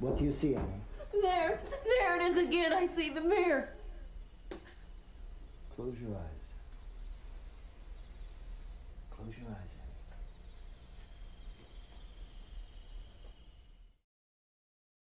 What do you see, Annie? There, there it is again. I see the mirror. Close your eyes. Close your eyes,